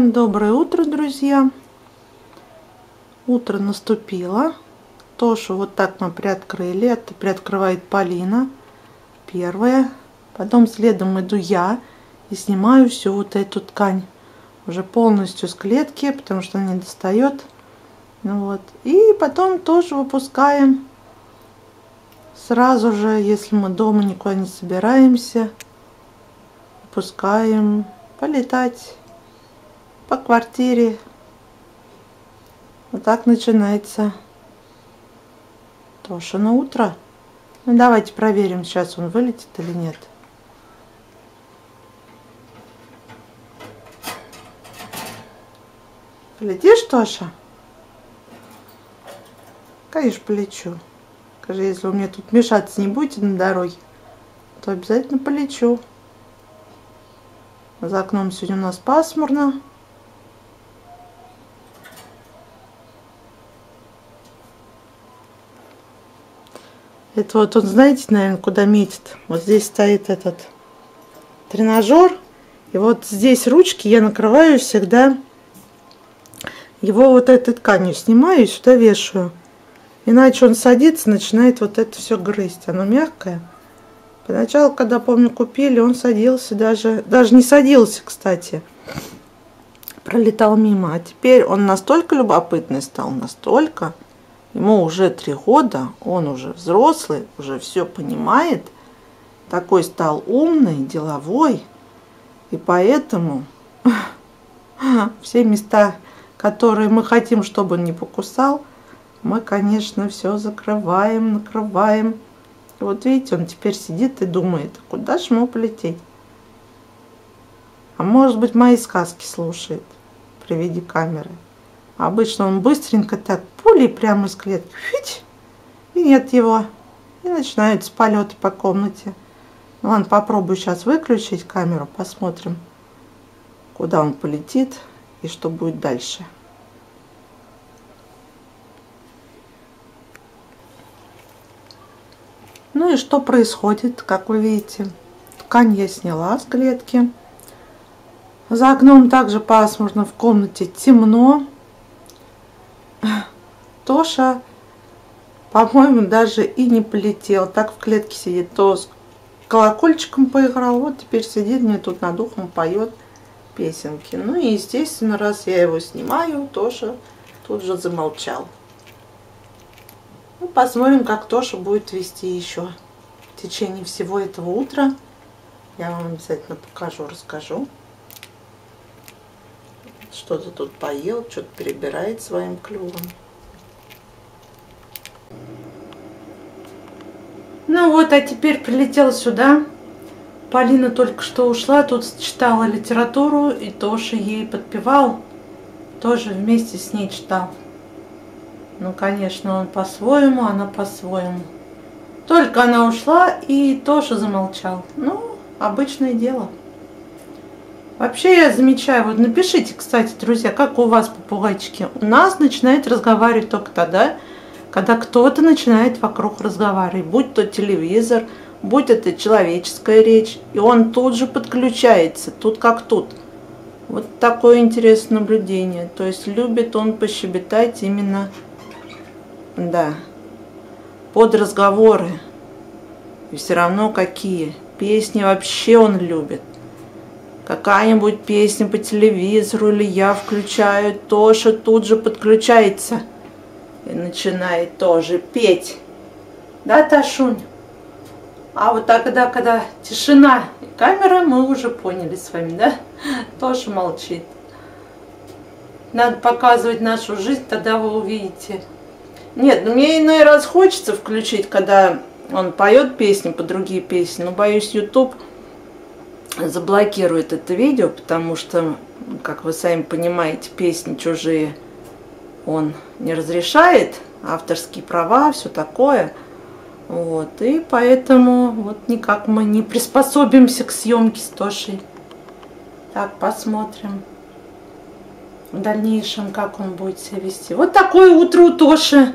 Всем доброе утро, друзья! Утро наступило. Тошу вот так мы приоткрыли. Это приоткрывает Полина. Первая. Потом следом иду я и снимаю всю вот эту ткань. Уже полностью с клетки, потому что она не достает. Ну вот. И потом тоже выпускаем. Сразу же, если мы дома никуда не собираемся, выпускаем полетать по квартире. Вот так начинается Тоша на утро. Ну давайте проверим, сейчас он вылетит или нет. Полетишь, Тоша? Конечно, полечу. Скажи, если вы мне тут мешаться не будете на дороге, то обязательно полечу. За окном сегодня у нас пасмурно. Это вот он, знаете, наверное, куда метит. Вот здесь стоит этот тренажер. И вот здесь ручки я накрываю всегда его вот этой тканью снимаю и сюда вешаю. Иначе он садится, начинает вот это все грызть. Оно мягкое. Поначалу, когда, помню, купили, он садился даже... Даже не садился, кстати. Пролетал мимо. А теперь он настолько любопытный стал, настолько... Ему уже три года, он уже взрослый, уже все понимает. Такой стал умный, деловой. И поэтому все места, которые мы хотим, чтобы он не покусал, мы, конечно, все закрываем, накрываем. И вот видите, он теперь сидит и думает, куда же ему полететь. А может быть, мои сказки слушает при виде камеры. Обычно он быстренько так пулей прямо из клетки. Фить, и нет его. И начинаются полеты по комнате. Ну ладно, попробую сейчас выключить камеру, посмотрим, куда он полетит и что будет дальше. Ну и что происходит, как вы видите. Ткань я сняла с клетки. За окном также пасмурно, в комнате темно. Тоша, по-моему, даже и не полетел. Так в клетке сидит. То с колокольчиком поиграл, вот теперь сидит мне тут над ухом, поет песенки. Ну и, естественно, раз я его снимаю, Тоша тут же замолчал. Ну, посмотрим, как Тоша будет вести еще в течение всего этого утра. Я вам обязательно покажу, расскажу. Что-то тут поел, что-то перебирает своим клювом. Ну вот, а теперь прилетела сюда. Полина только что ушла, тут читала литературу, и Тоша ей подпевал. Тоже вместе с ней читал. Ну, конечно, он по-своему, она по-своему. Только она ушла, и Тоша замолчал. Ну, обычное дело. Вообще я замечаю, вот напишите, кстати, друзья, как у вас попугайчики. У нас начинает разговаривать только тогда, когда кто-то начинает вокруг разговаривать, будь то телевизор, будь это человеческая речь, и он тут же подключается, тут как тут. Вот такое интересное наблюдение. То есть любит он пощебетать именно, да, под разговоры. И все равно какие. Песни вообще он любит какая-нибудь песня по телевизору или я включаю, Тоша тут же подключается и начинает тоже петь. Да, Ташунь? А вот тогда, когда тишина и камера, мы уже поняли с вами, да? Тоша молчит. Надо показывать нашу жизнь, тогда вы увидите. Нет, ну мне иной раз хочется включить, когда он поет песни по другие песни, но боюсь, YouTube заблокирует это видео, потому что, как вы сами понимаете, песни чужие он не разрешает, авторские права, все такое. Вот, и поэтому вот никак мы не приспособимся к съемке с Тошей. Так, посмотрим в дальнейшем, как он будет себя вести. Вот такое утро у Тоши.